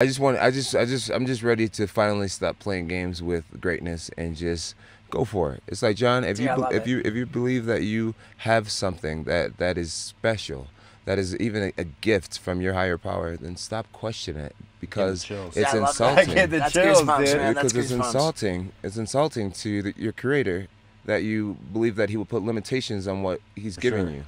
I just want. I just. I just. I'm just ready to finally stop playing games with greatness and just go for it. It's like John. If Yeah, you if it. you if you believe that you have something that that is special, that is even a, a gift from your higher power, then stop questioning it because it's insulting. Chills, because it's insulting. It's insulting to the, your creator that you believe that he will put limitations on what he's giving sure. you.